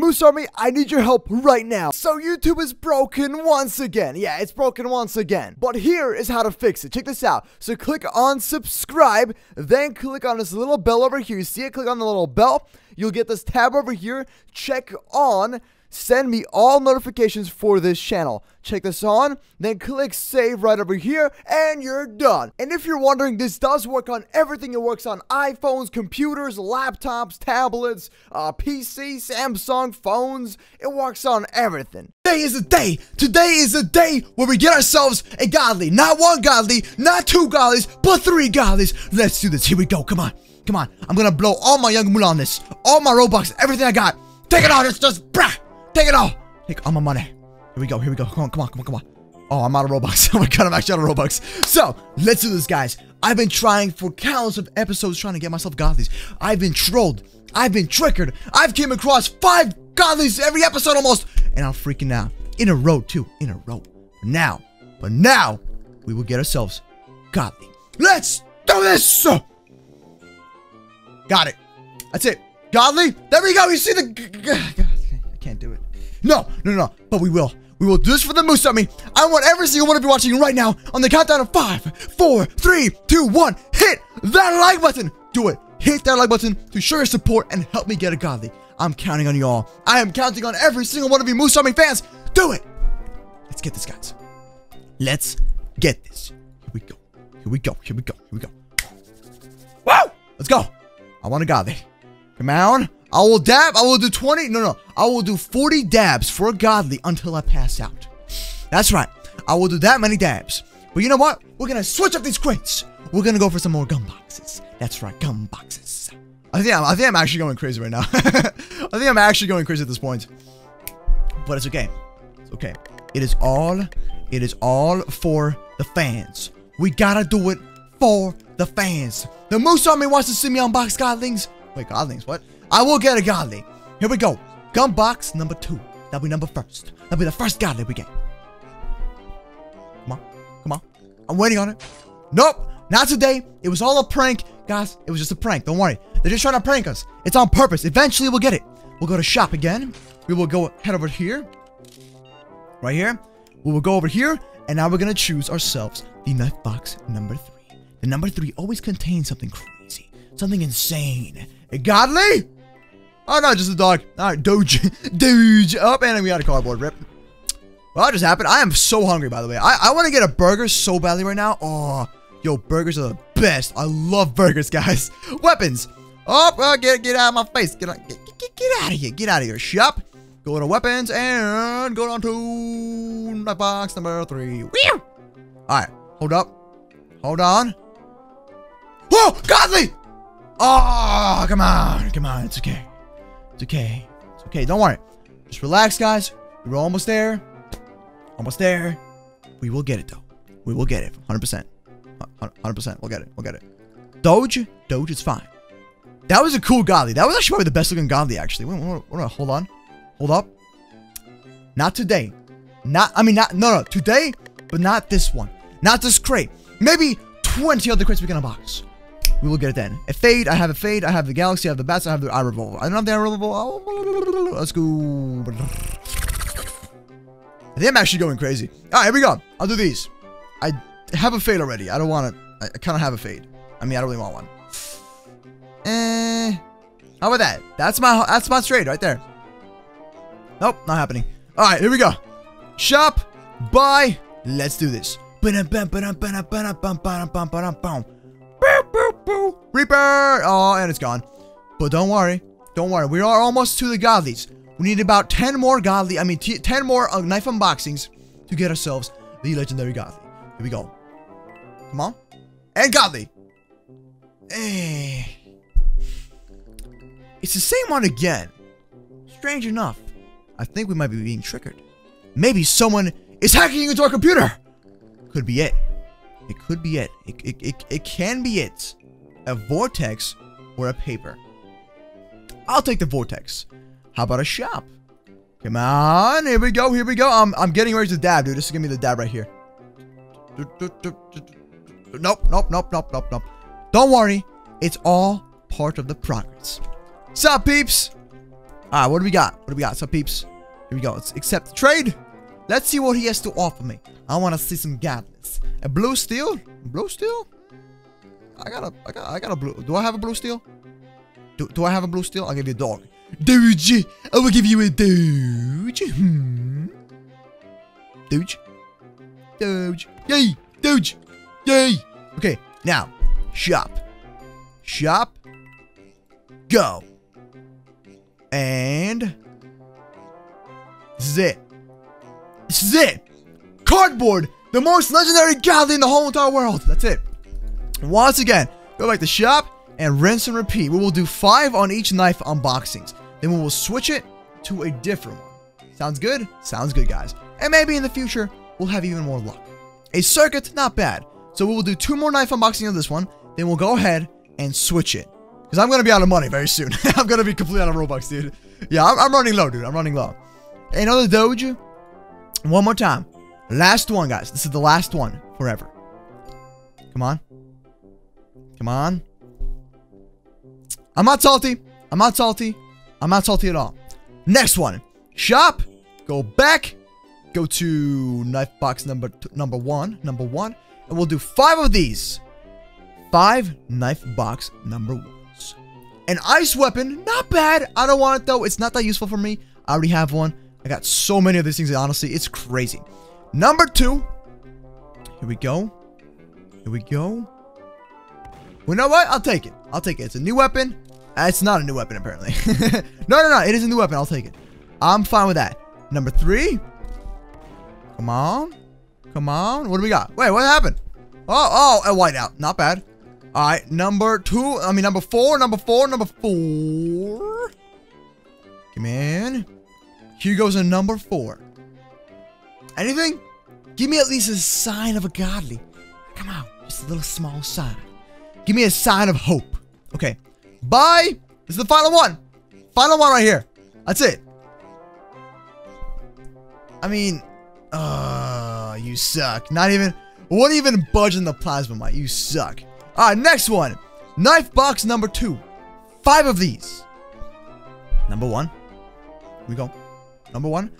Moose Army, I need your help right now. So YouTube is broken once again. Yeah, it's broken once again. But here is how to fix it. Check this out. So click on subscribe, then click on this little bell over here. You see it? Click on the little bell. You'll get this tab over here. Check on send me all notifications for this channel. Check this on, then click save right over here, and you're done. And if you're wondering, this does work on everything. It works on iPhones, computers, laptops, tablets, uh, PC, Samsung phones. It works on everything. Today is a day. Today is a day where we get ourselves a godly. Not one godly, not two godlies, but three godlies. Let's do this. Here we go. Come on. Come on. I'm gonna blow all my young moolah on this. All my Robux, everything I got. Take it all. It's just brah. Take it all. Take all my money. Here we go. Here we go. Come on. Come on. Come on. Come on. Oh, I'm out of Robux. oh my god, I'm actually out of Robux. So, let's do this, guys. I've been trying for countless of episodes trying to get myself godlies. I've been trolled. I've been trickered. I've came across five godlies every episode almost. And I'm freaking out. In a row, too. In a row. Now. But now, we will get ourselves godly. Let's do this! Got it. That's it. Godly. There we go. You see the... I can't do it. No, no, no, but we will. We will do this for the Moose Army. I want every single one of you watching right now on the countdown of five, four, three, two, one. Hit that like button. Do it. Hit that like button to show your support and help me get a godly. I'm counting on you all. I am counting on every single one of you Moose Army fans. Do it. Let's get this, guys. Let's get this. Here we go. Here we go. Here we go. Here we go. Whoa! Let's go. I want a godly. Come on. I will dab. I will do 20. No, no. I will do 40 dabs for a godly until I pass out. That's right. I will do that many dabs. But you know what? We're going to switch up these crates. We're going to go for some more gum boxes. That's right. Gum boxes. I think I'm, I think I'm actually going crazy right now. I think I'm actually going crazy at this point. But it's okay. It's okay. It is all, it is all for the fans. We gotta do it for the fans. The Moose Army wants to see me unbox Godlings. Wait, Godlings, what? I will get a godly. Here we go. Gun box number two. That'll be number first. That'll be the first godly we get. Come on. Come on. I'm waiting on it. Nope. Not today. It was all a prank. Guys, it was just a prank. Don't worry. They're just trying to prank us. It's on purpose. Eventually, we'll get it. We'll go to shop again. We will go head over here. Right here. We will go over here. And now we're going to choose ourselves the knife box number three. The number three always contains something crazy. Something insane. A godly? Oh no, just a dog. Alright, Doge. Doge. Oh, and we got a cardboard rip. Well, that just happened. I am so hungry, by the way. I, I want to get a burger so badly right now. Oh, yo, burgers are the best. I love burgers, guys. Weapons. Oh, well, get, get out of my face. Get, get, get, get out of here. Get out of here. Shop. Go to weapons and go down to box number three. Alright, hold up. Hold on. Whoa, godly! Oh, come on. Come on. It's okay. It's okay. It's okay. Don't worry. Just relax, guys. We're almost there. Almost there. We will get it, though. We will get it. 100%. 100%. We'll get it. We'll get it. Doge? Doge is fine. That was a cool godly. That was actually probably the best looking godly, actually. Wait, wait, wait, hold on. Hold up. Not today. Not, I mean, not, no, no. Today, but not this one. Not this crate. Maybe 20 other crates we can unbox. We will get it then. A fade, I have a fade, I have the galaxy, I have the bats, I have the eye revolver. I don't have the eye revolver. Oh, let's go. I think I'm actually going crazy. Alright, here we go. I'll do these. I have a fade already. I don't want it. I, I kind of have a fade. I mean, I don't really want one. Eh. How about that? That's my that's my trade right there. Nope, not happening. Alright, here we go. Shop, buy, let's do this. Reaper! Oh, and it's gone. But don't worry. Don't worry. We are almost to the godlies. We need about 10 more godly, I mean, 10 more uh, knife unboxings to get ourselves the legendary godly. Here we go. Come on. And godly. Eh. It's the same one again. Strange enough. I think we might be being triggered. Maybe someone is hacking into our computer. Could be it. It could be it. It, it, it, it can be it. A vortex or a paper. I'll take the vortex. How about a shop? Come on. Here we go. Here we go. I'm, I'm getting ready to dab, dude. This is to be the dab right here. Nope, nope, nope, nope, nope, nope. Don't worry. It's all part of the progress. Sup, peeps? All right, what do we got? What do we got? So, peeps, here we go. Let's accept the trade. Let's see what he has to offer me. I want to see some godless. A blue steel? Blue steel? I got a, I got, I got a blue. Do I have a blue steel? Do, do I have a blue steel? I'll give you a dog. Doge. I will give you a Doge. Hmm. Doge. Doge. Yay. Doge. Yay. Okay, now, shop. Shop. Go. And this is it. This is it. Cardboard, the most legendary godly in the whole entire world. That's it. Once again, go back to shop and rinse and repeat. We will do five on each knife unboxings. Then we will switch it to a different one. Sounds good? Sounds good, guys. And maybe in the future, we'll have even more luck. A circuit, not bad. So we will do two more knife unboxing of this one. Then we'll go ahead and switch it. Because I'm going to be out of money very soon. I'm going to be completely out of Robux, dude. Yeah, I'm, I'm running low, dude. I'm running low. Another Doge. One more time. Last one, guys. This is the last one forever. Come on. Come on. I'm not salty. I'm not salty. I'm not salty at all. Next one. Shop. Go back. Go to knife box number number one. Number one. And we'll do five of these. Five knife box number ones. An ice weapon. Not bad. I don't want it though. It's not that useful for me. I already have one. I got so many of these things, honestly, it's crazy. Number two. Here we go. Here we go. You know what? I'll take it. I'll take it. It's a new weapon. Uh, it's not a new weapon, apparently. no, no, no. It is a new weapon. I'll take it. I'm fine with that. Number three. Come on. Come on. What do we got? Wait, what happened? Oh, oh, a whiteout. Not bad. All right, number two. I mean, number four. Number four. Number four. Come in. Here goes a number four. Anything? Give me at least a sign of a godly. Come on, just a little small sign. Give me a sign of hope. Okay. Bye. This is the final one. Final one right here. That's it. I mean, uh, you suck. Not even, won't even budge in the plasma might. You suck. All right, next one. Knife box number two. Five of these. Number one. Here we go. Number one,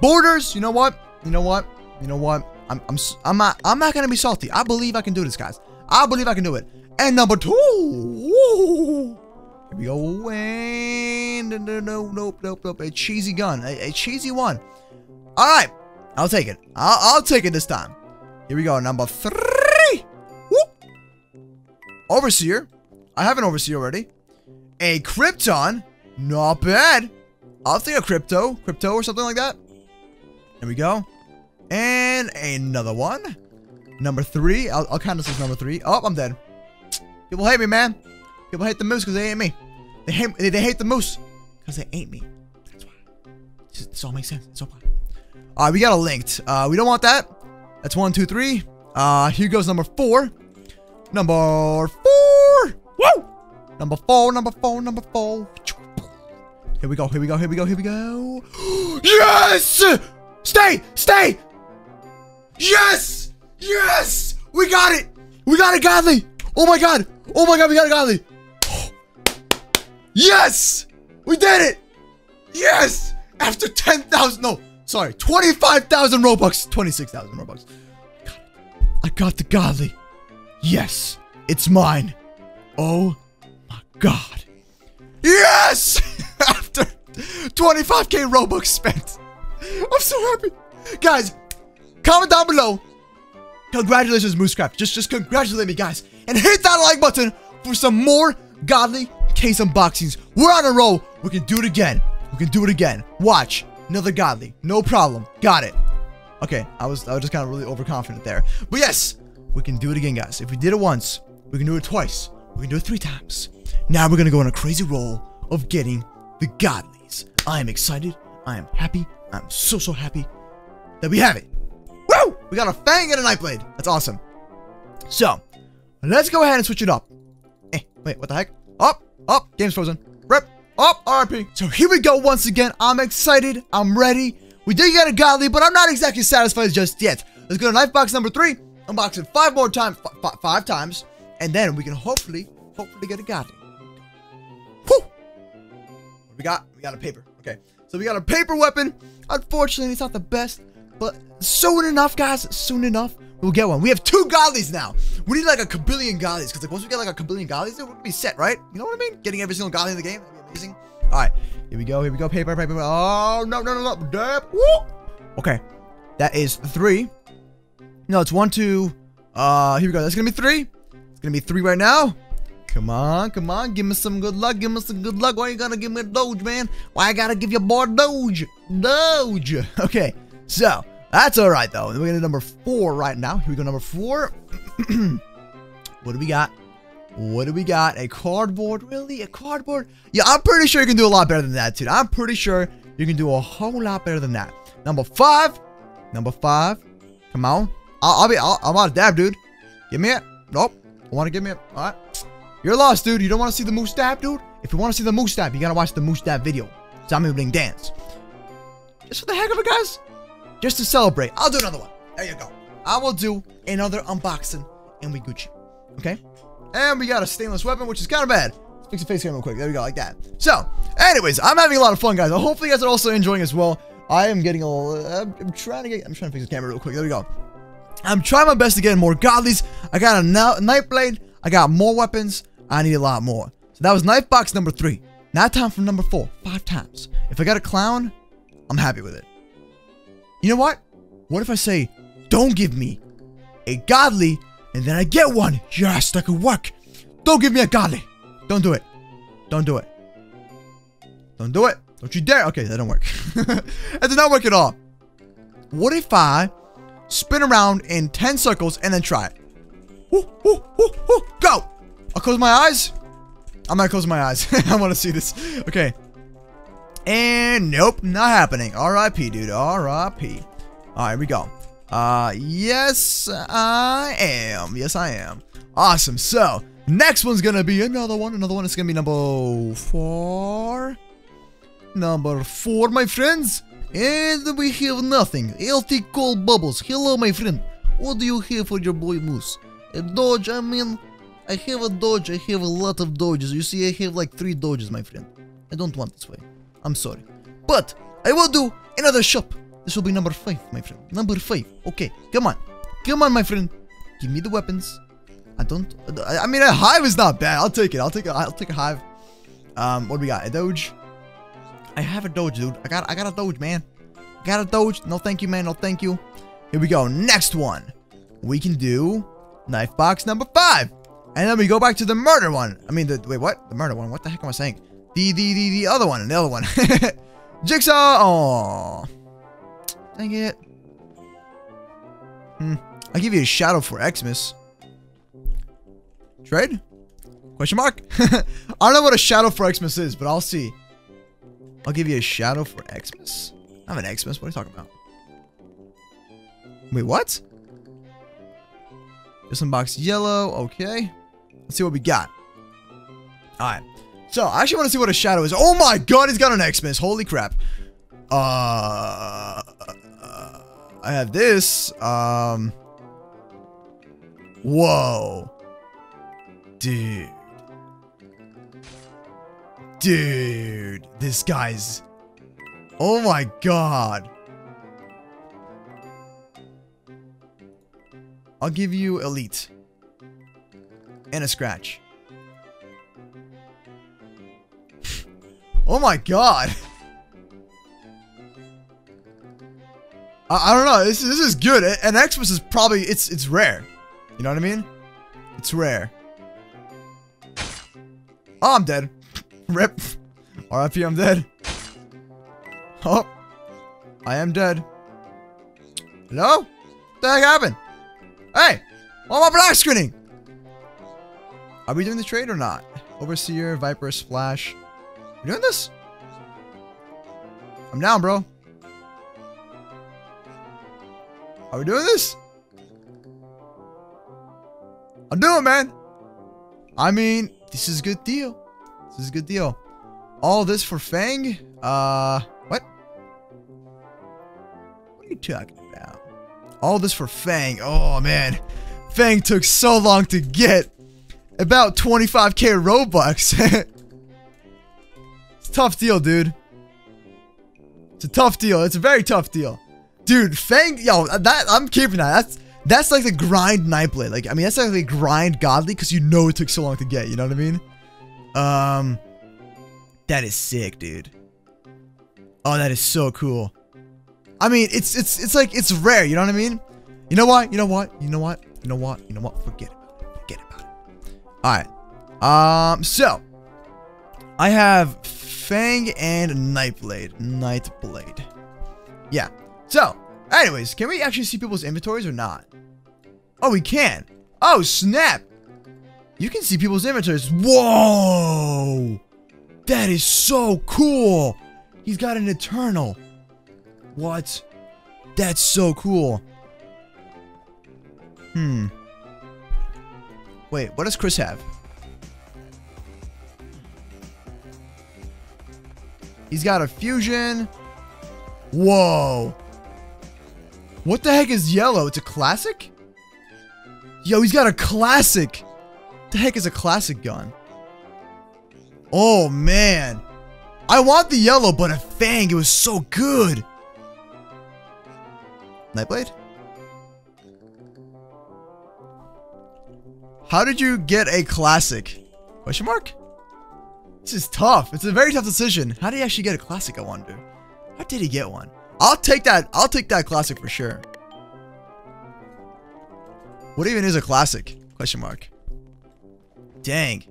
borders. You know what? You know what? You know what? I'm I'm I'm not I'm not gonna be salty. I believe I can do this, guys. I believe I can do it. And number two, here we go. And no, no, no, nope, nope, nope. A cheesy gun, a, a cheesy one. All right, I'll take it. I'll, I'll take it this time. Here we go. Number three. Woo. Overseer. I have an overseer already. A Krypton. Not bad. I'll take a crypto, crypto or something like that. There we go. And another one. Number three. I'll, I'll count this as number three. Oh, I'm dead. People hate me, man. People hate the moose because they hate me. They hate they, they hate the moose because they ain't me. That's why. This, this all makes sense. It's all fine. All right, we got a linked. Uh, we don't want that. That's one, two, three. Uh, here goes number four. Number four. Woo! Number four, number four, number four. Here we go, here we go, here we go, here we go. yes! Stay! Stay! Yes! Yes! We got it! We got it, Godly! Oh my god! Oh my god, we got a Godly! Yes! We did it! Yes! After 10,000, no, sorry, 25,000 Robux, 26,000 Robux. I got the Godly. Yes, it's mine. Oh my god. Yes! After 25k Robux spent. I'm so happy. Guys, comment down below. Congratulations, Moosecraft. Just, just congratulate me, guys. And hit that like button for some more godly case unboxings. We're on a roll. We can do it again. We can do it again. Watch. Another godly. No problem. Got it. Okay, I was I was just kind of really overconfident there. But yes, we can do it again, guys. If we did it once, we can do it twice. We can do it three times. Now we're gonna go on a crazy roll of getting the godlies. I am excited. I am happy. I'm so so happy that we have it. Woo! We got a fang and a nightblade. That's awesome. So, let's go ahead and switch it up. Eh, wait, what the heck? Up, up, game's frozen. Rip, up, RP. So here we go once again. I'm excited. I'm ready. We did get a godly, but I'm not exactly satisfied just yet. Let's go to knife box number three. Unbox it five more times, five times, and then we can hopefully, hopefully get a godly. Whew! What we got? We got a paper. Okay, so we got a paper weapon. Unfortunately, it's not the best, but soon enough, guys, soon enough, we'll get one. We have two godlies now. We need like a kabillion godlies, because like once we get like a kabillion godlies, it would be set, right? You know what I mean? Getting every single godly in the game, that'd be amazing. All right, here we go, here we go, paper, paper, paper. Oh, no, no, no, no, dab. Woo! Okay, that is three. No, it's one, two. Uh, here we go. That's gonna be three. It's gonna be three right now. Come on, come on, give me some good luck, give me some good luck. Why you gotta give me a Doge, man? Why I gotta give you a more Doge? Doge. Okay, so that's all right though. We're gonna number four right now. Here we go, number four. what do we got? What do we got? A cardboard? Really? A cardboard? Yeah, I'm pretty sure you can do a lot better than that, dude. I'm pretty sure you can do a whole lot better than that. Number five. Number five. Come on. I'll, I'll be. I'll, I'm out of dab, dude. Give me it. Nope. I Want to give me it? All right. You're lost, dude. You don't want to see the moose dab, dude? If you want to see the moose dab, you gotta watch the moose dab video. Zombie Bling Dance. Just for the heck of it, guys. Just to celebrate. I'll do another one. There you go. I will do another unboxing and we Gucci. Okay? And we got a stainless weapon, which is kind of bad. Let's fix the face cam real quick. There we go, like that. So, anyways, I'm having a lot of fun, guys. Hopefully, you guys are also enjoying as well. I am getting a little. Uh, I'm trying to get. I'm trying to fix the camera real quick. There we go. I'm trying my best to get more godlies. I got a knife blade. I got more weapons. I need a lot more. So that was knife box number three. Now time for number four. Five times. If I got a clown, I'm happy with it. You know what? What if I say, don't give me a godly, and then I get one? Yes, that could work. Don't give me a godly. Don't do it. Don't do it. Don't do it. Don't you dare. Okay, that don't work. that did not work at all. What if I spin around in 10 circles and then try it? Woo, woo, woo, woo, go! I'll close my eyes. I'm gonna close my eyes. I want to see this. Okay. And nope, not happening. R.I.P. dude. R.I.P. All right, here we go. Uh, yes, I am. Yes, I am. Awesome. So, next one's gonna be another one. Another one It's gonna be number four. Number four, my friends. And we have nothing. Healthy cold bubbles. Hello, my friend. What do you have for your boy Moose? A Dodge, I mean, I have a Dodge. I have a lot of Dodges. You see, I have like three Dodges, my friend. I don't want this way. I'm sorry. But I will do another shop. This will be number five, my friend. Number five. Okay, come on. Come on, my friend. Give me the weapons. I don't... I mean, a hive is not bad. I'll take it. I'll take a, I'll take a hive. Um, what do we got? A Doge? I have a Doge, dude. I got I got a Doge, man. I got a Doge. No thank you, man. No thank you. Here we go. Next one. We can do knife box number five. And then we go back to the murder one. I mean, the wait, what? The murder one. What the heck am I saying? The the the the other one. The other one. Jigsaw. Oh, dang it. Hmm. I'll give you a shadow for Xmas. Trade? Question mark? I don't know what a shadow for Xmas is, but I'll see. I'll give you a shadow for Xmas. I have an Xmas. What are you talking about? Wait, what? Just unbox yellow. Okay. Let's see what we got. Alright. So, I actually want to see what a shadow is. Oh my god, he's got an Xmas. Holy crap. Uh, I have this. Um. Whoa. Dude. Dude. This guy's... Oh my god. I'll give you elite. And a scratch. Oh my god. I, I don't know. This, this is good. An Xmas is probably it's it's rare. You know what I mean? It's rare. Oh, I'm dead. Rip. RIP, I'm dead. Oh. I am dead. Hello? What the heck happened? Hey! Why am I black screening? Are we doing the trade or not? Overseer, Viper, Splash. We doing this? I'm down, bro. Are we doing this? I'm doing, man. I mean, this is a good deal. This is a good deal. All this for Fang? Uh, what? What are you talking about? All this for Fang. Oh, man. Fang took so long to get. About 25k Robux. tough deal, dude. It's a tough deal. It's a very tough deal. Dude, Fang, yo, that I'm keeping that. That's that's like the grind Nightblade. Like, I mean, that's like the grind Godly because you know it took so long to get. You know what I mean? Um, that is sick, dude. Oh, that is so cool. I mean, it's it's it's like it's rare. You know what I mean? You know what? You know what? You know what? You know what? You know what? Forget it. Forget about it. All right. Um. So, I have Fang and Nightblade. Nightblade. Yeah. So, anyways, can we actually see people's inventories or not? Oh, we can. Oh, snap. You can see people's inventories. Whoa. That is so cool. He's got an Eternal. What? That's so cool. Hmm. Wait, what does Chris have? He's got a fusion. Whoa. What the heck is yellow? It's a classic? Yo, he's got a classic. The heck is a classic gun? Oh, man. I want the yellow, but a Fang, it was so good. Nightblade? How did you get a classic? Question mark? This is tough. It's a very tough decision. How did he actually get a classic, I wonder? How did he get one? I'll take that. I'll take that classic for sure. What even is a classic? Question mark. Dang.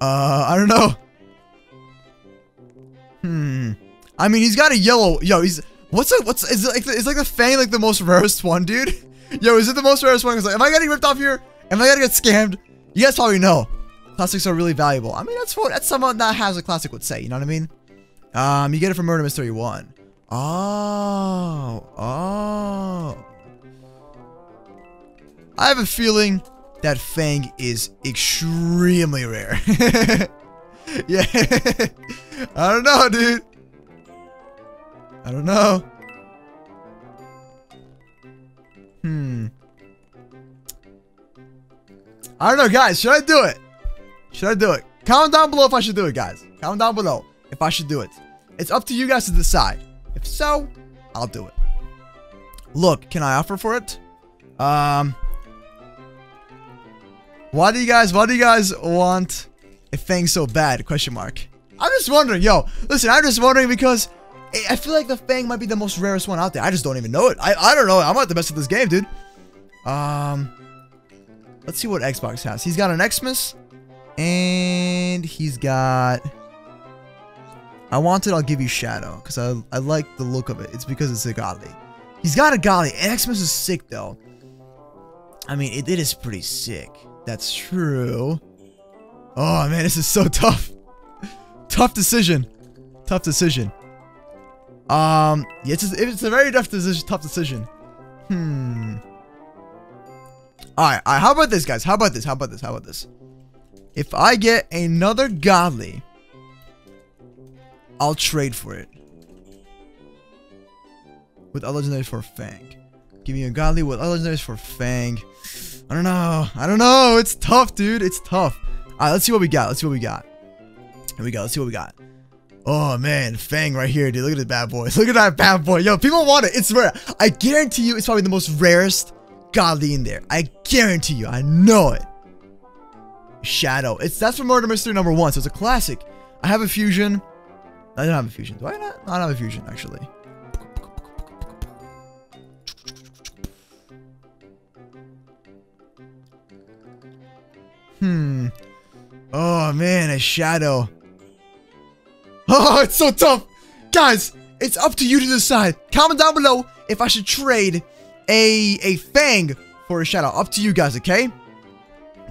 Uh, I don't know. Hmm. I mean, he's got a yellow. Yo, he's what's a what's is it like is like the Fang like the most rarest one, dude? Yo, is it the most rarest one? Cause like, am I getting ripped off here? Am I gonna get scammed? You guys probably know. Classics are really valuable. I mean, that's what that's someone that has a classic would say. You know what I mean? Um, you get it from Murder Mystery One. Oh, oh. I have a feeling that Fang is extremely rare. yeah. I don't know, dude. I don't know. Hmm. I don't know, guys. Should I do it? Should I do it? Comment down below if I should do it, guys. Comment down below if I should do it. It's up to you guys to decide. If so, I'll do it. Look, can I offer for it? Um, why do you guys, why do you guys want a Fang so bad? Question mark. I'm just wondering, yo, listen, I'm just wondering because I feel like the Fang might be the most rarest one out there. I just don't even know it. I, I don't know. I'm not the best at this game, dude. Um, let's see what Xbox has. He's got an Xmas, and he's got... I wanted, I'll give you Shadow, because I, I like the look of it. It's because it's a Godly. He's got a Godly. Xmas is sick, though. I mean, it, it is pretty sick. That's true. Oh, man, this is so tough. tough decision. Tough decision. Um, yeah, it's, a, it's a very tough decision. Tough decision. Hmm. All right, all right. How about this, guys? How about this? How about this? How about this? If I get another godly, I'll trade for it. With other legendaries for Fang. Give me a godly with other legendaries for Fang. I don't know. I don't know. It's tough, dude. It's tough. All right, let's see what we got. Let's see what we got. Here we go. Let's see what we got. Oh man, Fang right here, dude. Look at this bad boy. Look at that bad boy. Yo, people want it. It's rare. I guarantee you it's probably the most rarest godly in there. I guarantee you. I know it. Shadow. It's That's from Murder Mystery number one, so it's a classic. I have a fusion. I don't have a fusion. Do I not? I don't have a fusion, actually. Hmm. Oh man, a shadow. Oh, it's so tough. Guys, it's up to you to decide. Comment down below if I should trade a, a Fang for a Shadow. Up to you guys, okay?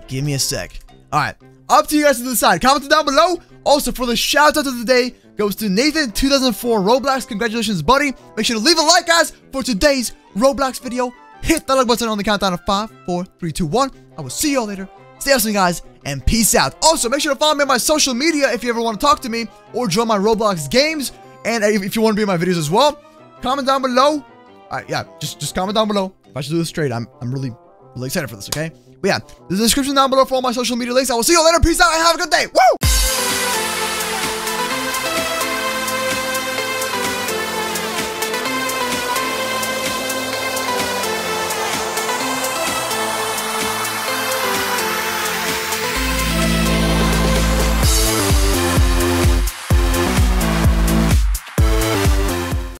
Give me a sec. Alright, up to you guys to decide. Comment down below. Also, for the shout out of the day goes to Nathan2004 Roblox. Congratulations, buddy. Make sure to leave a like, guys, for today's Roblox video. Hit that like button on the countdown of 5, 4, 3, 2, 1. I will see you all later. Stay awesome, guys, and peace out. Also, make sure to follow me on my social media if you ever want to talk to me or join my Roblox games. And if you want to be in my videos as well, comment down below. All right, yeah, just just comment down below if I should do this straight. I'm I'm really really excited for this. Okay, but yeah, there's a description down below for all my social media links. I will see you later. Peace out and have a good day. Woo!